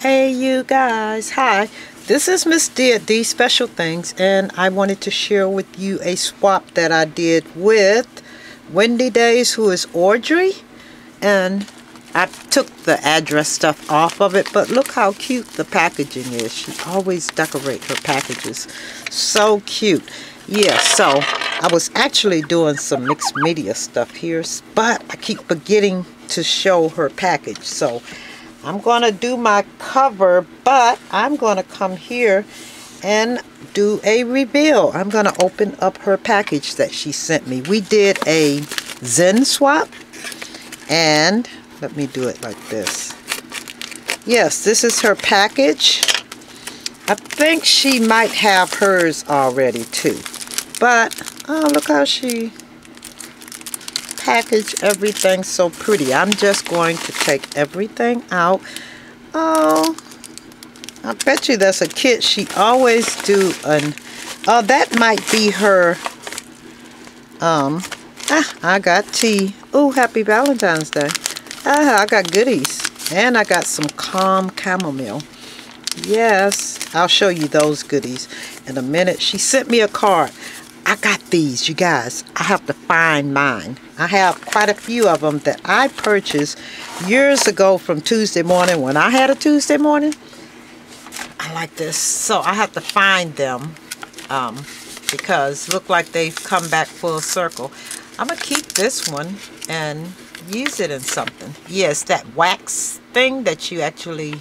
Hey you guys, hi. This is Miss D at D Special Things and I wanted to share with you a swap that I did with Windy Dayz who is Audrey and I took the address stuff off of it but look how cute the packaging is. She always decorate her packages. So cute. Yeah, so I was actually doing some mixed media stuff here but I keep forgetting to show her package. So I'm going to do my cover, but I'm going to come here and do a reveal. I'm going to open up her package that she sent me. We did a zine swap, and let me do it like this. Yes, this is her package. I think she might have hers already too. But, oh, look how she package everything so pretty. I'm just going to take everything out. Oh, I bet you that's a kit. She always do an, oh, that might be her, um, ah, I got tea. Oh, happy Valentine's Day. Ah, I got goodies. And I got some calm chamomile. Yes, I'll show you those goodies in a minute. She sent me a card. I got these, you guys. I have to find mine. I have quite a few of them that I purchased years ago from Tuesday morning when I had a Tuesday morning. I like this. So I have to find them um, because look like they've come back full circle. I'm going to keep this one and use it in something. Yes, that wax thing that you actually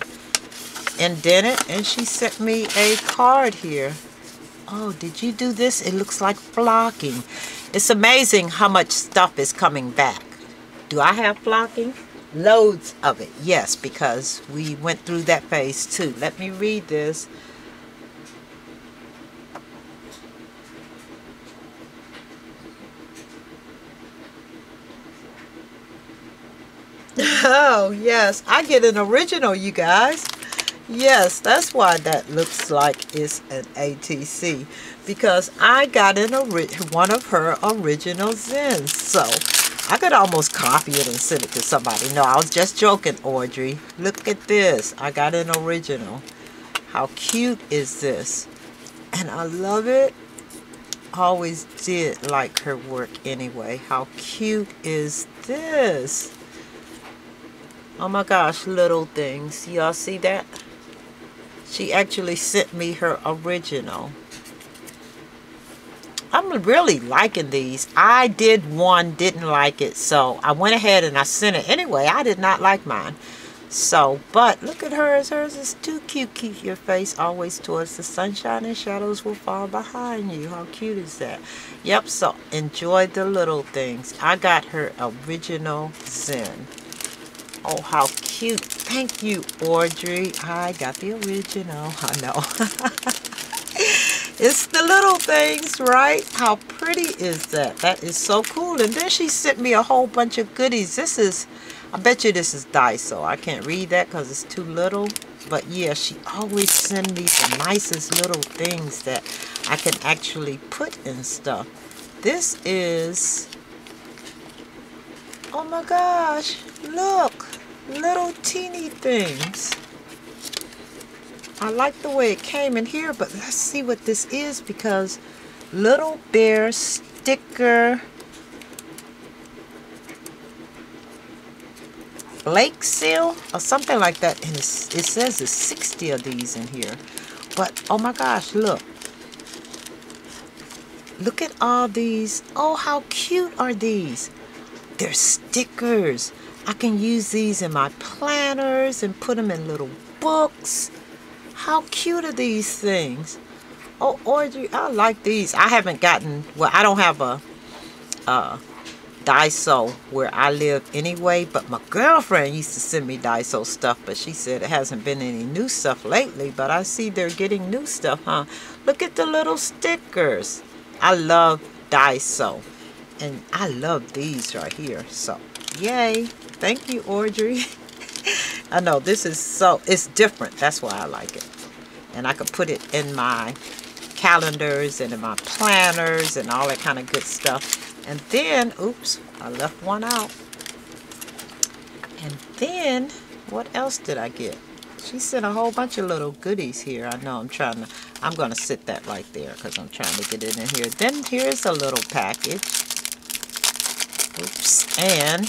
indented. And she sent me a card here. Oh, did you do this? It looks like flocking. It's amazing how much stuff is coming back. Do I have flocking? Loads of it. Yes, because we went through that phase too. Let me read this. Oh, yes. I get an original, you guys. Yes, that's why that looks like it's an ATC. Because I got an one of her original zines. So, I could almost copy it and send it to somebody. No, I was just joking, Audrey. Look at this. I got an original. How cute is this? And I love it. Always did like her work anyway. How cute is this? Oh my gosh, little things. Y'all see that? She actually sent me her original. I'm really liking these. I did one, didn't like it, so I went ahead and I sent it anyway. I did not like mine. So, but look at hers. Hers is too cute. Keep your face always towards the sunshine and shadows will fall behind you. How cute is that? Yep, so enjoy the little things. I got her original zine. Oh, how cute. Thank you, Audrey. I got the original. I know. it's the little things, right? How pretty is that? That is so cool. And then she sent me a whole bunch of goodies. This is, I bet you this is Daiso. I can't read that because it's too little. But yeah, she always send me the nicest little things that I can actually put in stuff. This is, oh my gosh, look little teeny things. I like the way it came in here, but let's see what this is because Little Bear sticker Blake seal or something like that. And it says there's 60 of these in here. But, oh my gosh, look. Look at all these. Oh, how cute are these? They're stickers. I can use these in my planners and put them in little books. How cute are these things? Oh, Audrey, I like these. I haven't gotten, well, I don't have a, a Daiso where I live anyway, but my girlfriend used to send me Daiso stuff, but she said it hasn't been any new stuff lately, but I see they're getting new stuff, huh? Look at the little stickers. I love Daiso, and I love these right here, so yay. Thank you, Audrey. I know this is so, it's different. That's why I like it. And I could put it in my calendars and in my planners and all that kind of good stuff. And then, oops, I left one out. And then, what else did I get? She sent a whole bunch of little goodies here. I know I'm trying to, I'm going to sit that right there because I'm trying to get it in here. Then here's a little package. Oops. And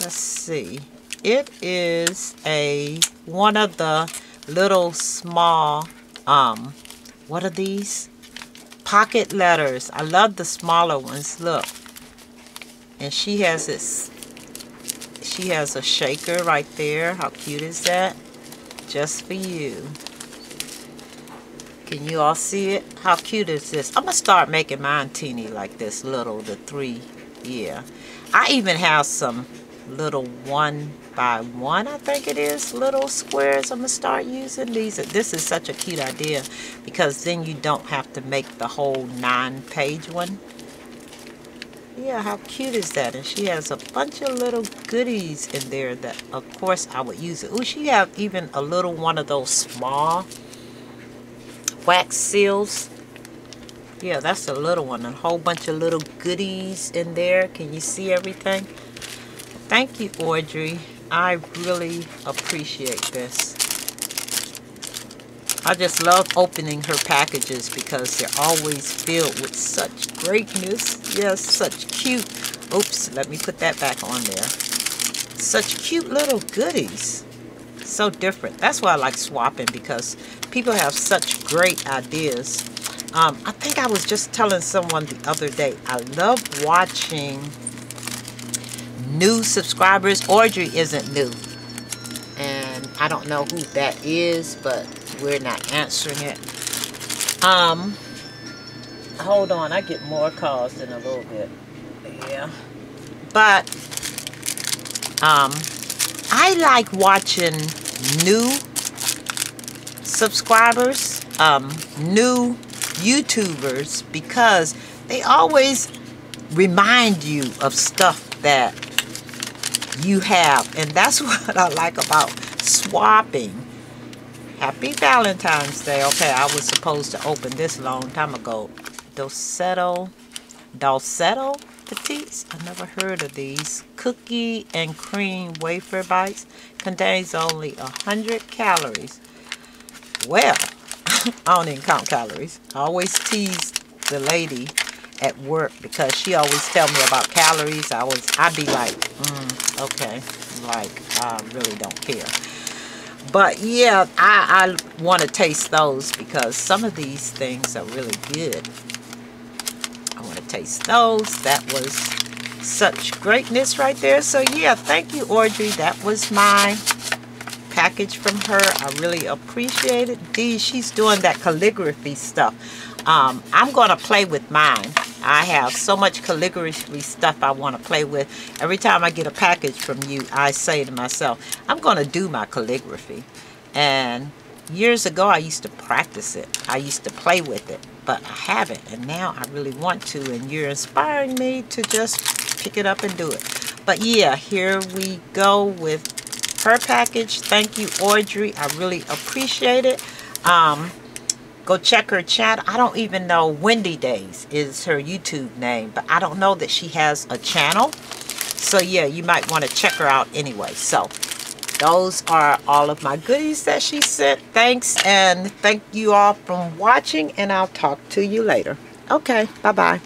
let's see. It is a, one of the little small, um, what are these? Pocket letters. I love the smaller ones. Look. And she has this, she has a shaker right there. How cute is that? Just for you. Can you all see it? How cute is this? I'm going to start making mine teeny like this, little, the three. Yeah. I even have some little one by one, I think it is, little squares. I'm to start using these. This is such a cute idea because then you don't have to make the whole nine page one. Yeah, how cute is that? And she has a bunch of little goodies in there that, of course, I would use it. Oh, she have even a little one of those small wax seals. Yeah, that's a little one. A whole bunch of little goodies in there. Can you see everything? Thank you, Audrey. I really appreciate this. I just love opening her packages because they're always filled with such greatness. Yes, such cute. Oops, let me put that back on there. Such cute little goodies. So different. That's why I like swapping because people have such great ideas. Um, I think I was just telling someone the other day, I love watching new subscribers. Audrey isn't new. And I don't know who that is, but we're not answering it. Um, hold on. I get more calls in a little bit. Yeah. But, um, I like watching new subscribers, um, new YouTubers, because they always remind you of stuff that you have. And that's what I like about swapping. Happy Valentine's Day. Okay, I was supposed to open this a long time ago. Dosetto, Dolcetto Petites. I never heard of these. Cookie and cream wafer bites. Contains only 100 calories. Well, I don't even count calories. I always tease the lady at work because she always tell me about calories. I was, I'd be like, mm, okay, like I really don't care. But yeah, I, I want to taste those because some of these things are really good. I want to taste those. That was such greatness right there. So yeah, thank you, Audrey. That was my package from her. I really appreciate it. Dee, she's doing that calligraphy stuff. Um, I'm going to play with mine. I have so much calligraphy stuff I want to play with. Every time I get a package from you, I say to myself, I'm going to do my calligraphy. And years ago, I used to practice it. I used to play with it, but I haven't. And now I really want to. And you're inspiring me to just pick it up and do it. But yeah, here we go with her package. Thank you, Audrey. I really appreciate it. Um, Go check her chat. I don't even know Windy Dayz is her YouTube name, but I don't know that she has a channel. So yeah, you might want to check her out anyway. So those are all of my goodies that she sent. Thanks and thank you all for watching and I'll talk to you later. Okay, bye-bye.